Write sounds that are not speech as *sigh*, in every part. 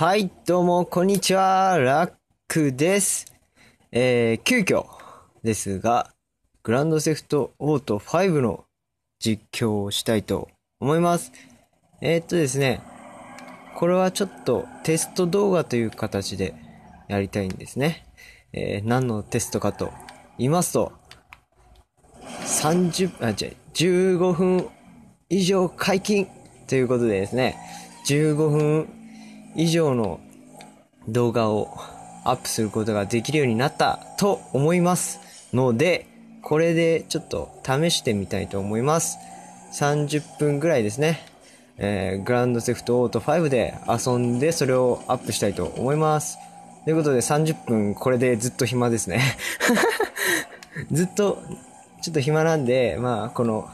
はい、どうも、こんにちは、ラックです。えー、急遽ですが、グランドセフトオート5の実況をしたいと思います。えー、っとですね、これはちょっとテスト動画という形でやりたいんですね。えー、何のテストかと言いますと、30、あ、違う、15分以上解禁ということでですね、15分以上の動画をアップすることができるようになったと思いますので、これでちょっと試してみたいと思います。30分ぐらいですね。えー、グランドセフトオート5で遊んでそれをアップしたいと思います。ということで30分これでずっと暇ですね。*laughs* ずっとちょっと暇なんで、まあこの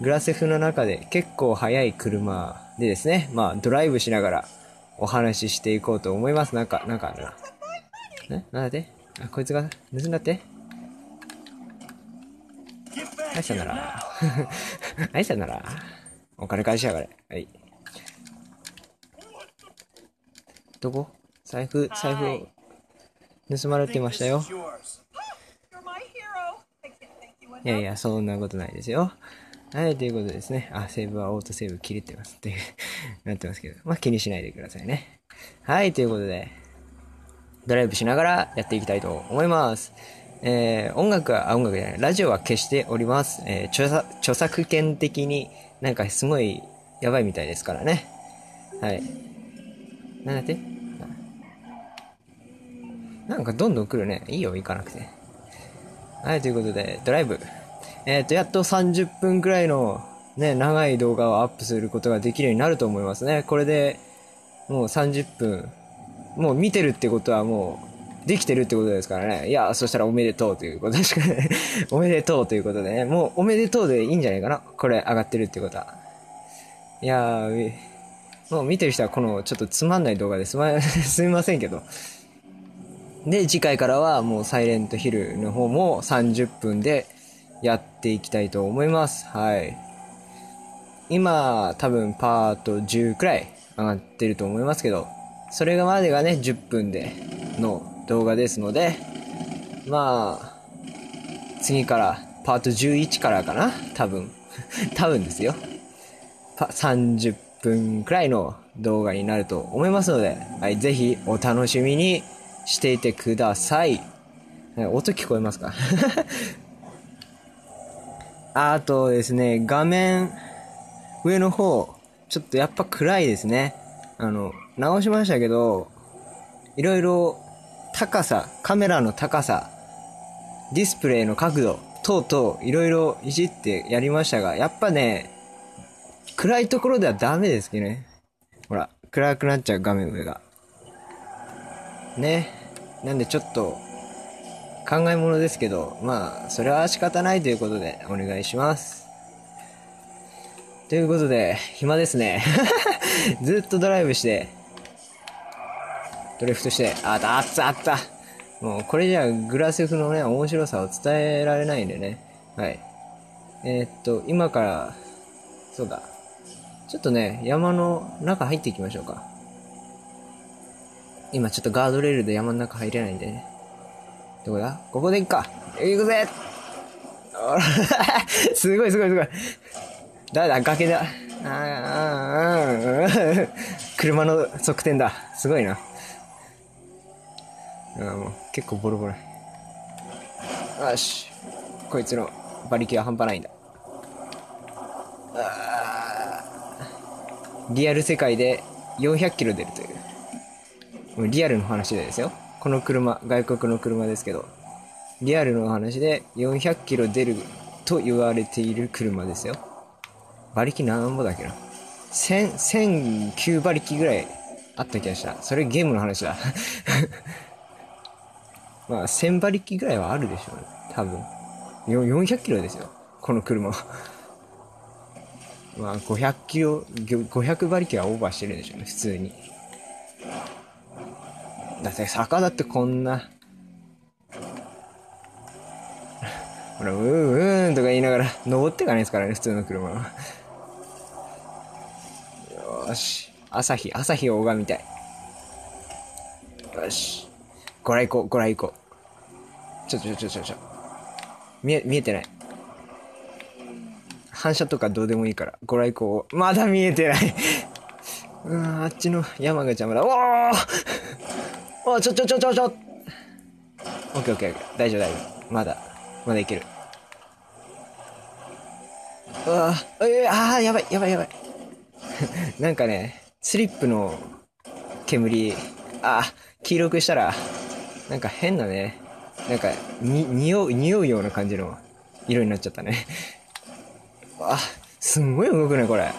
グラセフの中で結構速い車でですね、まあドライブしながらお話ししていこうと思います。なんか、なんかあるな。えなんだって？あ、こいつが盗んだって？はい、さよなら。はい、さよなら。お金返しやがれ。はい。どこ？財布、財布を盗まれてましたよ。いや.いや、そんなことないですよ。はい、ということですね。あ、セーブはオートセーブ切れてますっていう *laughs* なってますけど。まあ気にしないでくださいね。はい、ということで、ドライブしながらやっていきたいと思います。えー、音楽は、あ、音楽じゃない、ラジオは消しております。えー、著作、著作権的になんかすごいやばいみたいですからね。はい。なんだって？なんかどんどん来るね。いいよ、行かなくて。はい、ということで、ドライブ。えっ、と、やっと30分くらいのね、長い動画をアップすることができるようになると思いますね。これで、もう30分、もう見てるってことはもう、できてるってことですからね。いや、そしたらおめでとうということですかね。*laughs* おめでとうということでね。もうおめでとうでいいんじゃないかな。これ上がってるってことは。いやー、もう見てる人はこのちょっとつまんない動画ですま、*laughs* すみませんけど。で、次回からはもうサイレントヒルの方も30分でやっていきたいと思います。はい。今、多分パート10くらい上がってると思いますけど、それがまでがね、10分での動画ですので、まあ、次から、パート11からかな？多分。*laughs* 多分ですよ。30分くらいの動画になると思いますので、はい、ぜひお楽しみにしていてくださ。い音聞こえますか？あとですね、画面、上の方、ちょっとやっぱ暗いですね。あの、直しましたけど、いろいろ高さ、カメラの高さ、ディスプレイの角度、等々いろいろいじってやりましたが、やっぱね、暗いところではダメですけどね。ほら、暗くなっちゃう画面上が。ね。なんでちょっと、考え物ですけど、まあ、それは仕方ないということで、お願いします。ということで、暇ですね。*laughs* ずっとドライブして、ドリフトして、あった、あった、あった。もう、これじゃグラセフのね、面白さを伝えられないんでね。はい。えーっと、今から、そうだ。ちょっとね、山の中入っていきましょうか。今ちょっとガードレールで山の中入れないんでね。どこだ？ここで行くか。行くぜ *laughs* すごいすごいすごい。だだ、崖だ。ああ車の側転だ。すごいな。あもう結構ボロボロ。よし。こいつの馬力は半端ないんだ。リアル世界で400キロ出るという。リアルの話ですよ。この車、外国の車ですけど、リアルの話で400キロ出ると言われている車ですよ。馬力何ぼだっけな。1000、1009馬力ぐらいあった気がした。それゲームの話だ。*laughs* まあ、1000馬力ぐらいはあるでしょうね。多分。400キロですよ。この車。まあ、500キロ、500馬力はオーバーしてるんでしょうね。普通に。だって坂だってこんな。ほら、うーん、うーんとか言いながら登っていかないですからね、普通の車は。よし。朝日、朝日を拝みたい。よし。ご来光、ご来光。ちょちょちょちょちょ。見え、見えてない。反射とかどうでもいいから、ご来光を。まだ見えてない。*laughs* うーん、あっちの山が邪魔だ。おーおちょちょちょちょちょオッケーオッケーオッケー。大丈夫大丈夫。まだ、まだいける。うわーえー、あ、やばい、やばい、やばい。*laughs* なんかね、スリップの煙、あー、黄色くしたら、なんか変なね、なんか、に、匂う、匂うような感じの色になっちゃったね。*laughs* あ、すんごい動くね、これ。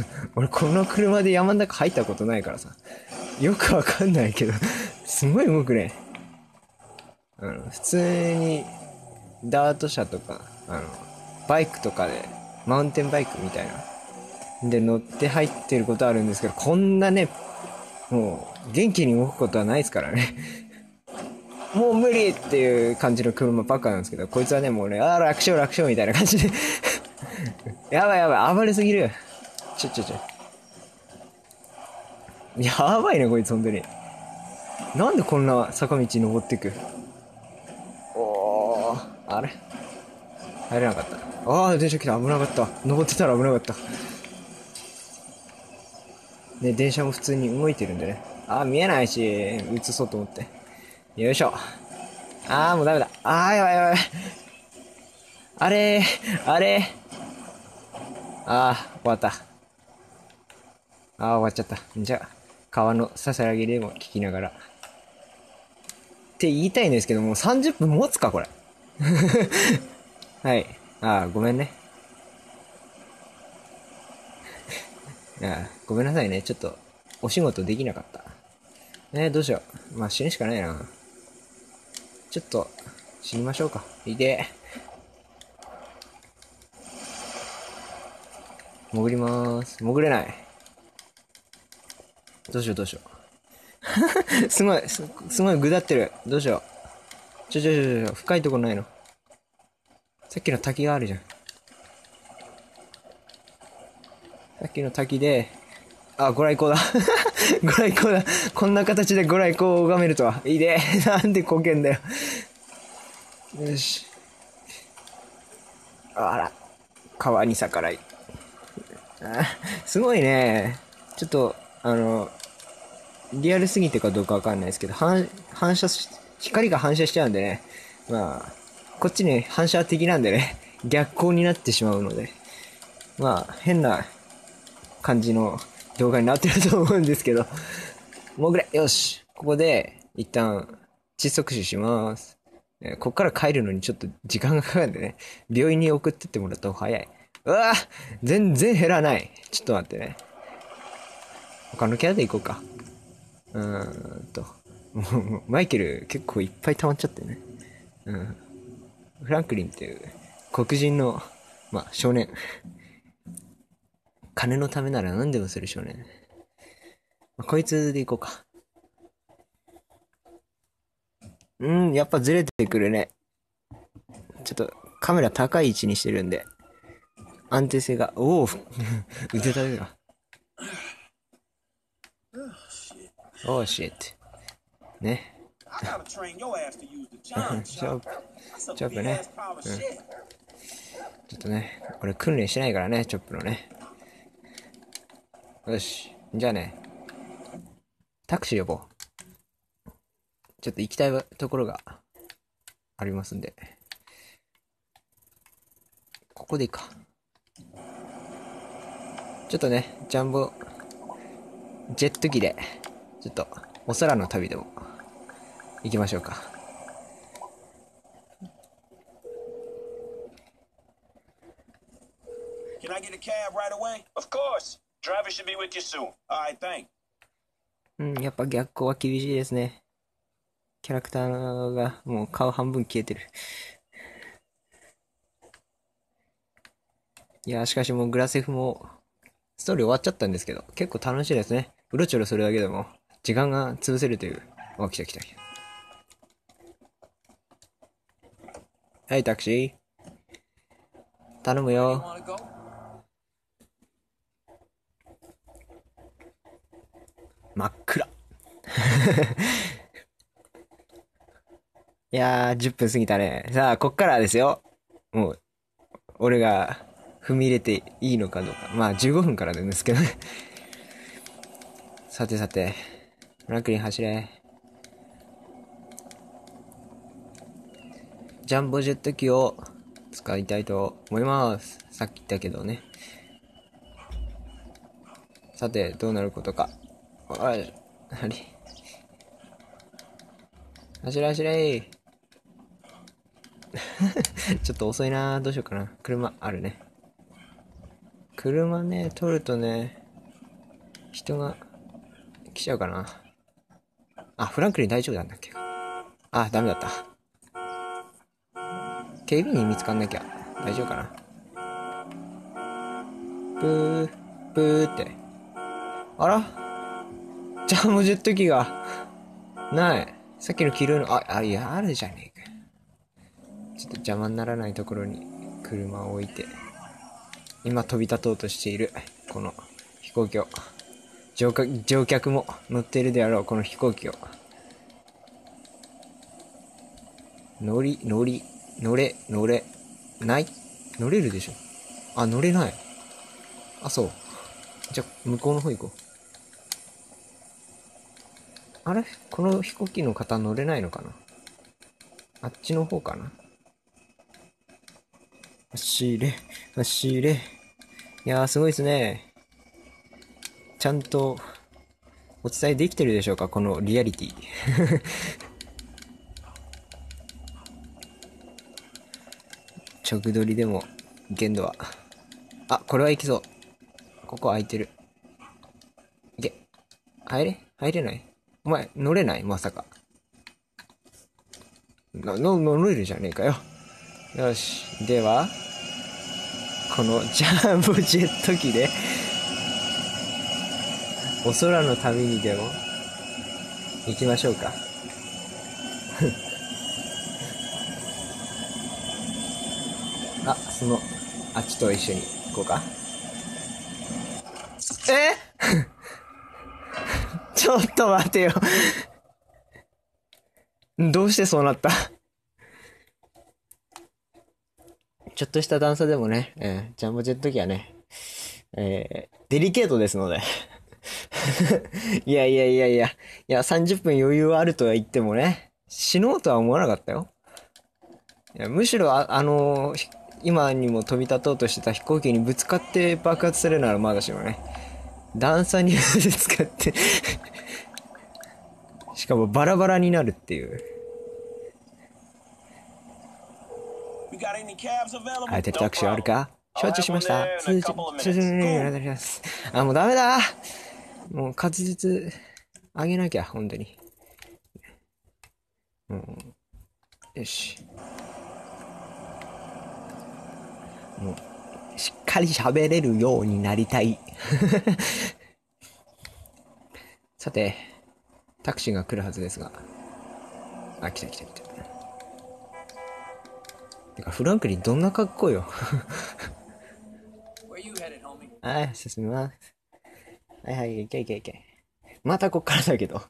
*laughs* 俺、この車で山の中入ったことないからさ。よくわかんないけど、すごい動くね。あの、普通に、ダート車とか、あの、バイクとかで、マウンテンバイクみたいな。で、乗って入ってることあるんですけど、こんなね、もう、元気に動くことはないですからね。*laughs* もう無理っていう感じの車ばっかなんですけど、こいつはね、もうね、ああ、楽勝楽勝みたいな感じで。*laughs* やばいやばい、暴れすぎる。ちょちょちょ。やばいね、こいつ、本当に。なんでこんな坂道登ってく？おー、あれ？入れなかった。ああ、電車来た。危なかった。登ってたら危なかった。ね、電車も普通に動いてるんでね。ああ、見えないし、映そうと思って。よいしょ。ああ、もうダメだ。ああ、やばいやばい。あれー、あれああ、終わった。ああ、終わっちゃった。じゃあ、川のささやきでも聞きながら。って言いたいんですけども、30分持つか、これ。*laughs* はい。ああ、ごめんね。ああ、ごめんなさいね。ちょっと、お仕事できなかった。えー、どうしよう。まあ、死ぬしかないな。ちょっと、死にましょうか。いて潜りまーす。潜れない。どうしようどうしよう。*laughs* すごい、すすごいぐだってる。どうしよう。ちょちょちょちょ、深いところないの。さっきの滝があるじゃん。さっきの滝で、あ、ご来光だ。*laughs* ご来光だ。こんな形でご来光を拝めるとは。いいね。*laughs* なんでこけんだよ。よし。あら。川に逆らい。すごいね。ちょっと、あの、リアルすぎてかどうかわかんないですけど、反、反射し、光が反射しちゃうんでね。まあ、こっちに反射的なんでね、*laughs* 逆光になってしまうので。まあ、変な感じの動画になってると思うんですけど。*laughs* 潜れよしここで、一旦、窒息死します。えーこっから帰るのにちょっと時間がかかるんでね。病院に送ってってもらった方が早い。うわ全然減らない。ちょっと待ってね。他のキャラで行こうか。うーんと。マイケル結構いっぱい溜まっちゃってね。うん。フランクリンっていう黒人の、まあ、少年。金のためなら何でもする少年。まあ、こいつで行こうか。うん、やっぱずれてくるね。ちょっとカメラ高い位置にしてるんで。安定性が、おお *laughs* 腕立てが。おー、シット。ね。チョッ.プ。That's some Chop big ねうん shit. ちょっとね、これ訓練してないからね、チョップのね。よし。じゃあね、タクシー呼ぼう。ちょっと行きたいところがありますんで。ここでいいか。ちょっとね、ジャンボ、ジェット機で、ちょっと、お空の旅でも、行きましょうか。Can I get a cab right away? Of course. Driver should be with you soon. All right, thanks. うん、やっぱ逆光は厳しいですね。キャラクターがもう顔半分消えてる。いや、しかしもうグラセフも、ストーリー終わっちゃったんですけど、結構楽しいですね。うろちょろするだけでも、時間が潰せるという。あ、来た来た来た。はい、タクシー。頼むよ。真っ暗。*laughs* いやー、10分過ぎたね。さあ、こっからですよ。もう、俺が踏み入れていいのかどうか。まあ、15分からなんですけどね。さてさて、フランクリン走れ。ジャンボジェット機を使いたいと思います。さっき言ったけどね。さて、どうなることか。あれ、あれ。走れ走れ *laughs* ちょっと遅いなどうしようかな。車あるね。車ね、取るとね、人が来ちゃうかな。あ、フランクリン大丈夫なんだっけ？あ、ダメだった。警備員見つかんなきゃ大丈夫かな？ブー、ブーって。あら？ジャンボジェット機が、ない。さっきの黄色いの、あ、あ、いや、あるじゃねえか。ちょっと邪魔にならないところに車を置いて、今飛び立とうとしている、この飛行機を。乗客乗客も乗っているであろう、この飛行機を。乗り、乗り、乗れ、乗れ、ない？乗れるでしょあ、乗れない。あ、そう。じゃ、向こうの方行こう。あれ？この飛行機の方乗れないのかな？あっちの方かな？走れ、走れ。いやー、すごいですね。ちゃんと、お伝えできてるでしょうか？このリアリティ。直撮りでも、限度は。あ、これはいきそう。ここ空いてる。いけ。入れ？入れない？お前、乗れない？まさか。の、の、乗れるじゃねえかよ。よし。では、このジャンボジェット機で、お空の旅にでも、行きましょうか。あ、その、あっちと一緒に行こうか。え？*laughs* ちょっと待てよ。どうしてそうなった？ちょっとした段差でもね、えージャンボジェット機はね、えーデリケートですので。*laughs* いやいやいやいや、いや、30分余裕あるとは言ってもね、死のうとは思わなかったよ。いやむしろあ、あのーひ今にも飛び立とうとしてた飛行機にぶつかって爆発するならまだしもね。段差にぶつかってしかもバラバラになるっていう。空いてるタクシーあるか？承知しました。通知通知 minutes. お願いします。あ、もうダメだもう滑舌上げなきゃ、本当に。うん。よし。もう、しっかり喋れるようになりたい。*laughs* さて、タクシーが来るはずですが。あ、来た来た来た。てか、フランクリンどんな格好よ。はい、進みます。はいはい、いけいけいけ。またこっからだけど。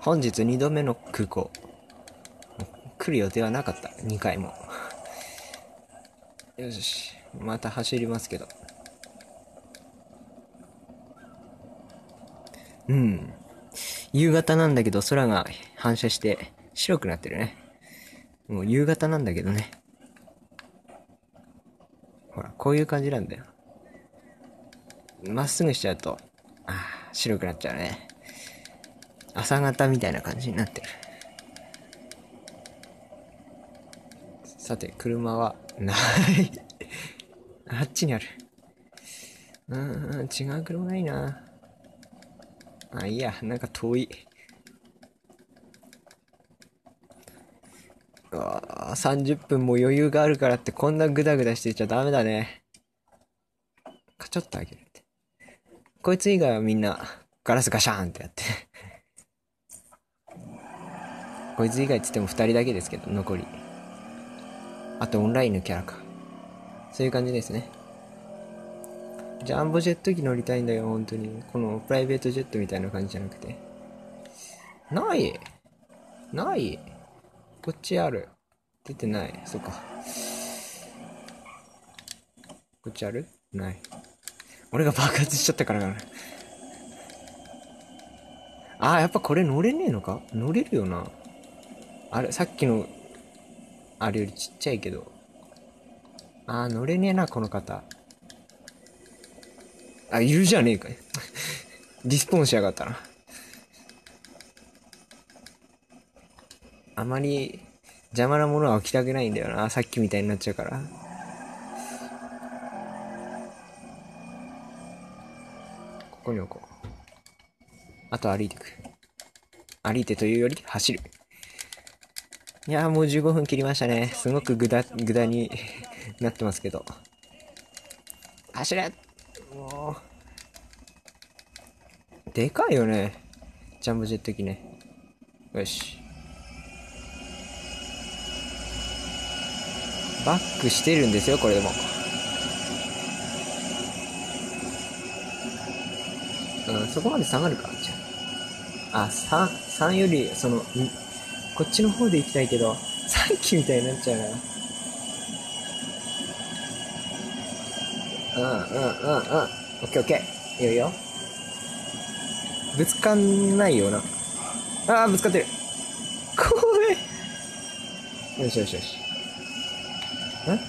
本日2度目の空港。来る予定はなかった。2回も。よし。また走りますけど。うん。夕方なんだけど空が反射して白くなってるね。もう夕方なんだけどね。ほら、こういう感じなんだよ。まっすぐしちゃうと、ああ、白くなっちゃうね。朝方みたいな感じになってる。さて、車は、ない。*laughs* あっちにある。うーん、違う車ないな。あ、いいや、なんか遠い。うわあ30分も余裕があるからってこんなグダグダしてちゃダメだね。かちょっとあげるって。こいつ以外はみんなガラスガシャーンってやって。*laughs* こいつ以外っつっても2人だけですけど、残り。あとオンラインのキャラか。そういう感じですね。ジャンボジェット機乗りたいんだよ、本当に。このプライベートジェットみたいな感じじゃなくて。ないないこっちある。出てない。そっか。こっちある？ない。俺が爆発しちゃったからかな。あー、やっぱこれ乗れねえのか？乗れるよな。あれ、さっきの、あれよりちっちゃいけど。あー、乗れねえな、この方。あ、いるじゃねえかよ。*laughs* リスポーンしやがったな。あまり邪魔なものは置きたくないんだよな。さっきみたいになっちゃうから。ここに置こう。あと歩いてく。歩いてというより走る。いやーもう15分切りましたね。すごくぐだ、ぐだになってますけど。走れもう。でかいよね。ジャンボジェット機ね。よし。バックしてるんですよ、これでも。うん、そこまで下がるか、じゃあ。あ、3、3より、その、こっちの方で行きたいけど、さっきみたいになっちゃうな。うん、うん、うん、うん。オッケーオッケー。いいよいいよ。ぶつかんないよな。あー、ぶつかってる。怖い。よしよしよし。んんんんん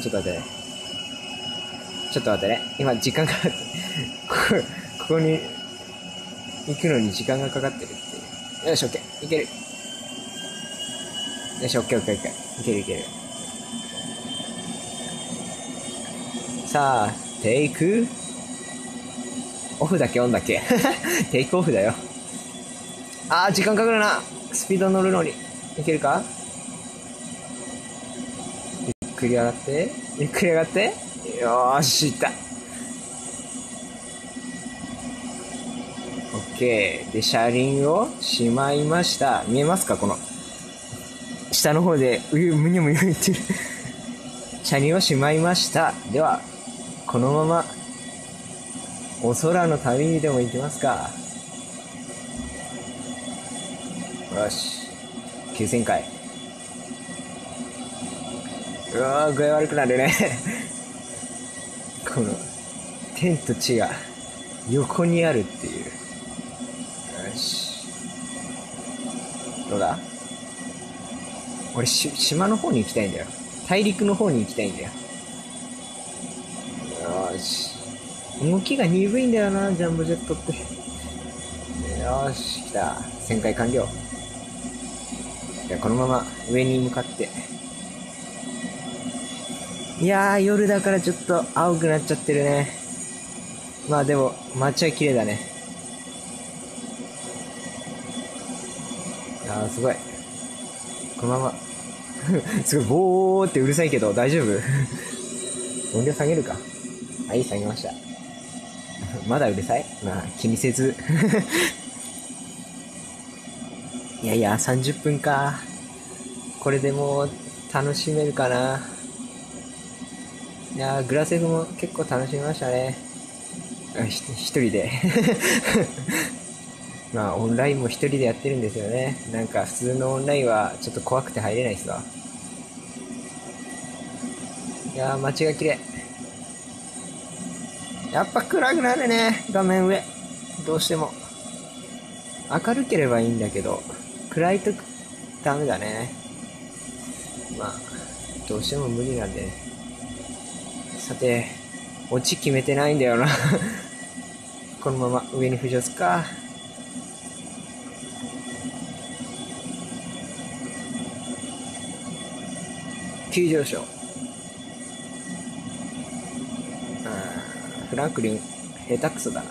ちょっと待ってね。ちょっと待ってね。今時間がかかって、ここに行くのに時間がかかってるって。よし、オッケー。いける。よし、オッケーオッケーオッケー。いけるいける。さあ、テイク？オフだけオンだけ *laughs* テイクオフだよ。あー、時間かかるな。スピード乗るのに。いけるか？ゆっくり上がって。ゆっくり上がって。よーし、いった。で、車輪をしまいました。見えますか？この。下の方で、うゆ、むにゅむにゅ言ってる。*laughs* 車輪をしまいました。では、このまま、お空の旅にでも行きますか。よし。9000回。うわー、具合悪くなるね。*laughs* この、天と地が横にあるっていう。俺し、島の方に行きたいんだよ。大陸の方に行きたいんだよ。よし。動きが鈍いんだよな、ジャンボジェットって。よし、来た。旋回完了。じゃあこのまま上に向かって。いやー、夜だからちょっと青くなっちゃってるね。まあでも、街は綺麗だね。あー、すごい。このまま。*laughs* すごい、ボーってうるさいけど、大丈夫？音量下げるか。はい、下げました。*laughs* まだうるさい？まあ、気にせず。*laughs* いやいや、30分か。これでもう、楽しめるかな。いや、グラセフも結構楽しみましたね。一人で。まあ、オンラインも一人でやってるんですよね。なんか、普通のオンラインはちょっと怖くて入れないっすわ。いやー、街が綺麗。やっぱ暗くなるね、画面上。どうしても。明るければいいんだけど、暗いとダメだね。まあ、どうしても無理なんで。さて、オチ決めてないんだよな。*laughs* このまま上に浮上すか。急上昇。フランクリン、下手くそだな。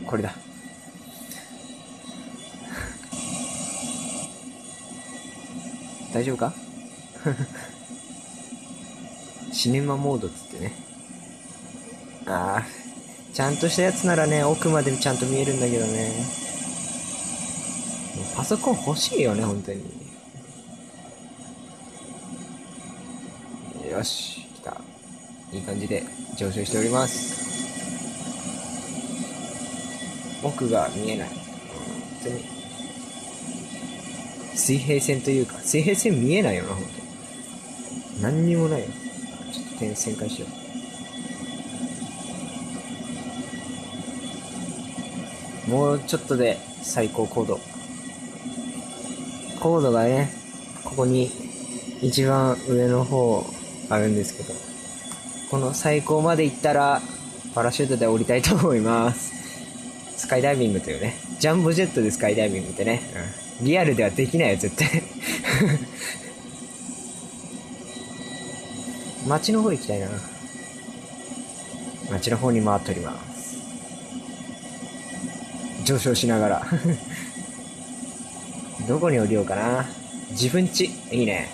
うん。これだ。*laughs* 大丈夫か？*laughs* シネマモードっつってね。ああ、ちゃんとしたやつならね、奥までちゃんと見えるんだけどね。パソコン欲しいよね、本当に。よし、来た。いい感じで上昇しております。奥が見えない。本当に。水平線というか、水平線見えないよな、本当に。何にもないよ。ちょっと点旋回しよう。もうちょっとで最高高度。高度がね、ここに一番上の方あるんですけど、この最高まで行ったら、パラシュートで降りたいと思います。スカイダイビングというね、ジャンボジェットでスカイダイビングってね、うん、リアルではできないよ、絶対。*laughs* 街の方行きたいな。街の方に回っております。上昇しながら。どこに降りようかな？自分家。いいね。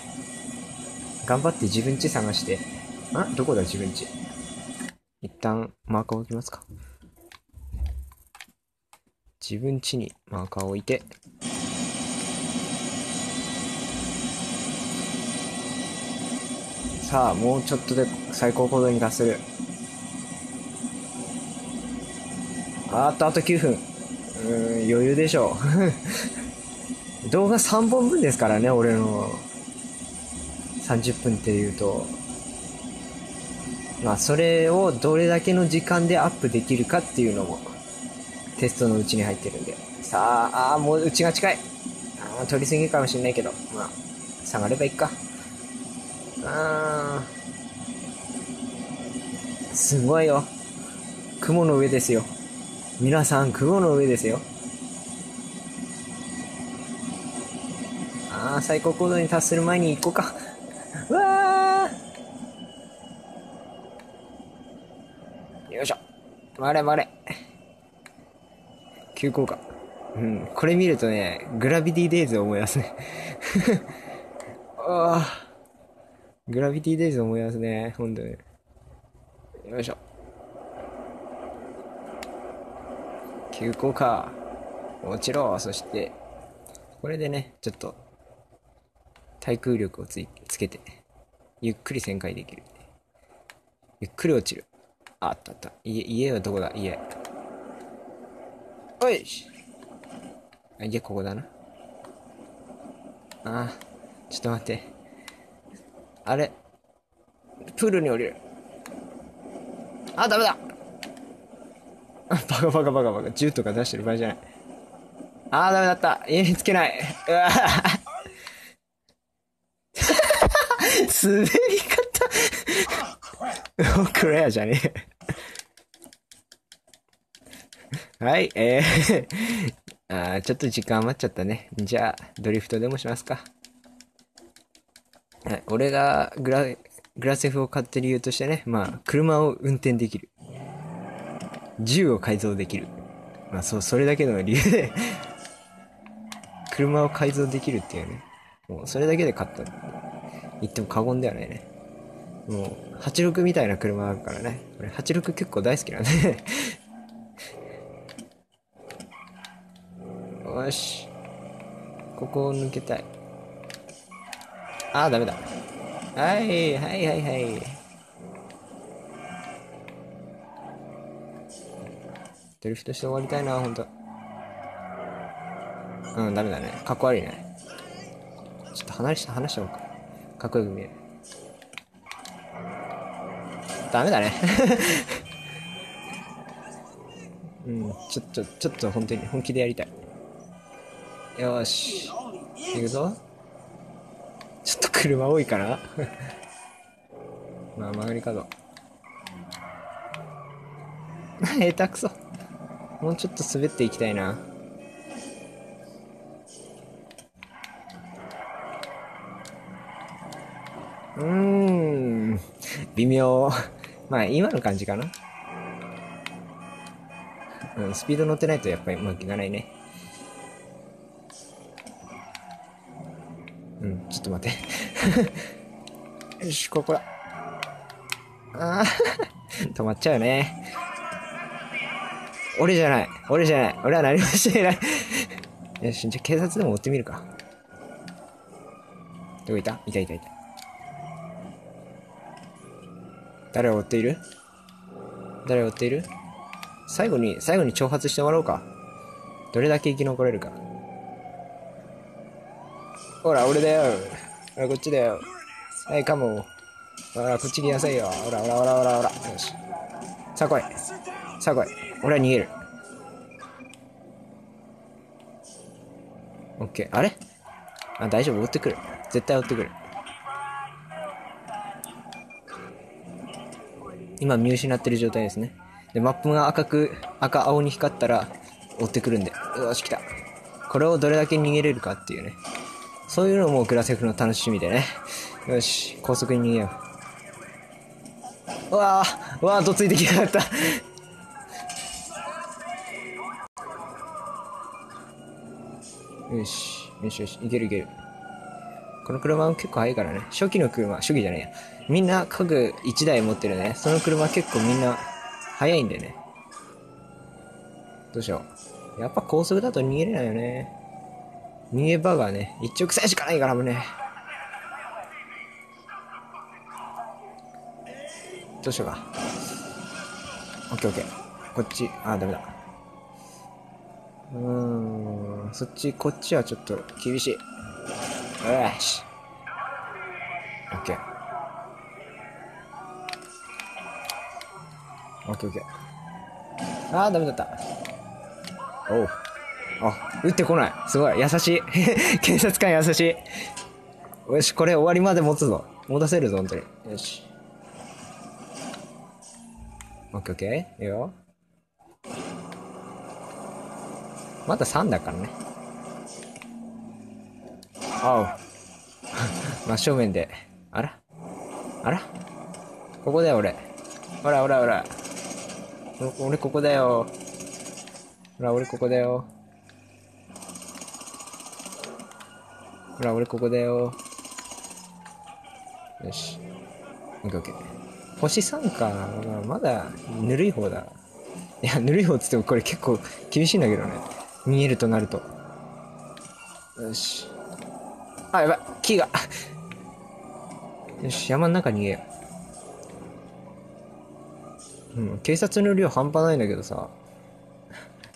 頑張って自分家探して。あどこだ？自分家。一旦マーカーを置きますか。自分家にマーカーを置いて。さあ、もうちょっとで最高高度に達する。あっと、あと9分。うん、余裕でしょう。動画3本分ですからね、俺の。30分っていうと。まあ、それをどれだけの時間でアップできるかっていうのも、テストのうちに入ってるんで。さあ、あーもううちが近い。あー取りすぎかもしんないけど、まあ、下がればいいか。あーすごいよ。雲の上ですよ。皆さん、雲の上ですよ。最高高度に達する前に行こうか。*laughs* うわーよいしょ。回れ回れ。急降下。うん、これ見るとね、グラビティデイズを思い出すね。*laughs* ああ。グラビティデイズ思い出すね、ほんとに。よいしょ。急降下。落ちろ。そして、これでね、ちょっと、対空力をついつけて、ゆっくり旋回できる。ゆっくり落ちる。あ、あったあった。家、家はどこだ？家。おいしあ、家ここだな。あー、ちょっと待って。あれプールに降りる。あ、ダメだバカバカバカバカ。銃とか出してる場合じゃない。あー、ダメだった。家につけない。うわ滑り方？クレアじゃねえ。はい、えー *laughs* あー、ちょっと時間余っちゃったね。じゃあ、ドリフトでもしますか。はい、俺がグラ、グラセフを買ってる理由としてね、まあ、車を運転できる。銃を改造できる。まあ、そう、それだけの理由で、*laughs* 車を改造できるっていうね。もう、それだけで買った。言っても過言ではないね。もう、86みたいな車あるからね。俺、86結構大好きなんで。*laughs* よし。ここを抜けたい。あー、ダメだ。はい、はい、はい、はい。ドリフトして終わりたいな、ほんと。うん、ダメだね。かっこ悪いね。ちょっと離れして、離しておこうか。かっこよく見える。ダメだね。*laughs* うん、ちょっと、ちょっと本当に本気でやりたい。よし。行くぞ。ちょっと車多いかな *laughs* まあ曲がり角。*laughs* 下手くそ。もうちょっと滑っていきたいな。うーん。微妙。まあ今の感じかな。うん、スピード乗ってないとやっぱりうまくいかないね。うん、ちょっと待って。よし、ここだ。あー止まっちゃうね。俺じゃない。俺じゃない。俺は何もしてない。よし、じゃあ警察でも追ってみるか。どこいた？いたいたいた。誰を追っている？誰を追っている？最後に、最後に挑発してもらおうか。どれだけ生き残れるか。ほら、俺だよ。ほら、こっちだよ。はい、カモン。ほら、こっち来なさいよ。ほら、ほら、ほら、ほら、ほら。よし。さあ来い。さあ来い。俺は逃げる。オッケー。あれ？あ、大丈夫？追ってくる。絶対追ってくる。今見失ってる状態ですね。で、マップが赤く、赤青に光ったら追ってくるんで。よし、来た。これをどれだけ逃げれるかっていうね。そういうのもグラセフの楽しみでね。よし、高速に逃げよう。うわぁ、うわぁ、どついてきやがった。よし、よしよし、いけるいける。この車は結構速いからね。初期の車、初期じゃないや。みんな家具1台持ってるね。その車結構みんな速いんでね。どうしよう。やっぱ高速だと逃げれないよね。逃げ場がね、一直線しかないからもね。どうしようか。オッケーオッケー。こっち、あ、ダメだ。うーん、そっち、こっちはちょっと厳しい。よし。オッケー。オッケーオッケー。あー、ダメだった。おう。あ、撃ってこない。すごい。優しい。*laughs* 警察官優しい。よし、これ終わりまで持つぞ。持たせるぞ、本当に。よし。オッケーオッケー。いいよ。まだ3だからね。おう。真正面で。あら？あら？ここだよ、俺。ほらほらほら。俺ここだよ。ほら、俺ここだよ。ほら、俺ここだよ。よし。オッケーオッケー。星3か。まだ、ぬるい方だ。いや、ぬるい方っつってもこれ結構厳しいんだけどね。逃げるとなると。よし。あ、やばい。木が。よし、山の中逃げよう。うん、警察の量半端ないんだけどさ。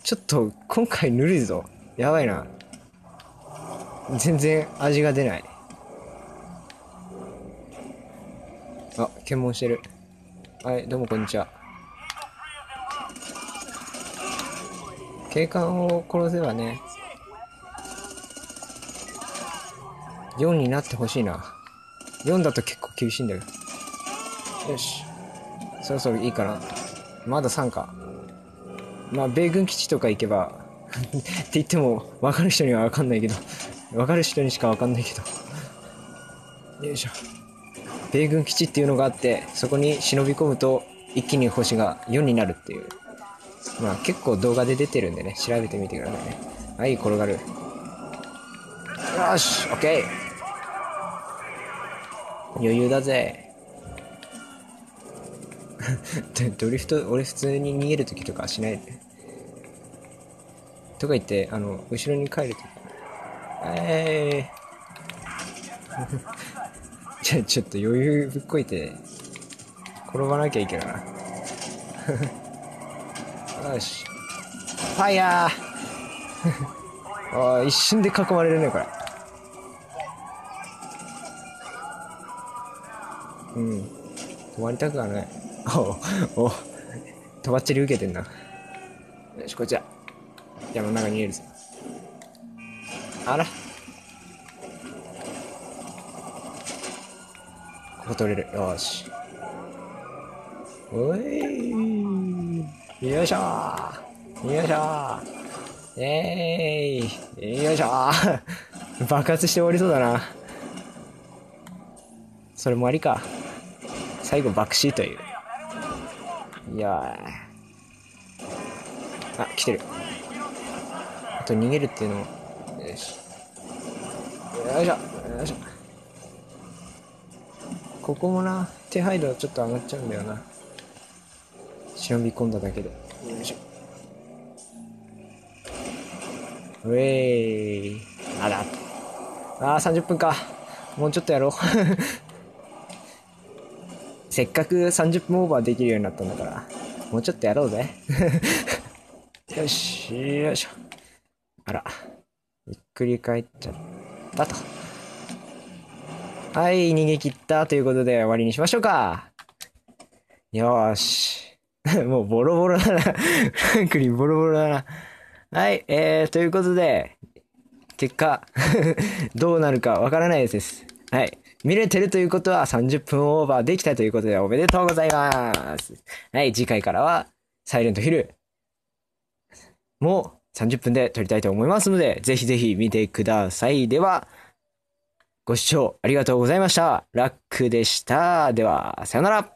ちょっと、今回ぬるいぞ。やばいな。全然味が出ない。あ、検問してる。はい、どうもこんにちは。警官を殺せばね、4になってほしいな。4だと結構厳しいんだよ。よし。そろそろいいかな。まだ3か。まあ、米軍基地とか行けばって言っても、わかる人にはわかんないけど、わかる人にしかわかんないけど。よいしょ。米軍基地っていうのがあって、そこに忍び込むと、一気に星が4になるっていう。まあ結構動画で出てるんでね、調べてみてくださいね。はい、転がる。よし、オッケー。余裕だぜ。*laughs* ドリフト、俺普通に逃げるときとかしないで。とか言って、あの、後ろに帰るとき。えー。*laughs* ちょ、ちょっと余裕ぶっこいて、転ばなきゃいいけどな。*laughs* よし。ファイヤーあー一瞬で囲まれるね、これ。うん。止まりたくはない。お *laughs* お、とばっちり受けてんな。よし、こっちだ。山の中にいるぞ。あら。ここ取れる。よし。おいよいしょーよいしょーえーいよいしょー *laughs* 爆発して終わりそうだな。それもありか。最後爆死という。いや。あ、来てる。あと逃げるっていうのも。よし。よいしょ。よいしょ。ここもな、手配度はちょっと上がっちゃうんだよな。忍び込んだだけで。よいしょ。うえーイ。あだ。あー、30分か。もうちょっとやろう。せっかく30分オーバーできるようになったんだから、もうちょっとやろうぜ。*laughs* よし、よいしょ。あら、ひっくり返っちゃったと。はい、逃げ切ったということで終わりにしましょうか。よーし。*laughs* もうボロボロだな。フランクリンボロボロだな。はい、えー、ということで、結果、*laughs* どうなるかわからないです。はい。見れてるということは30分オーバーできたということでおめでとうございます。はい、次回からは、サイレントヒル、も30分で撮りたいと思いますので、ぜひぜひ見てください。では、ご視聴ありがとうございました。ラックでした。では、さよなら。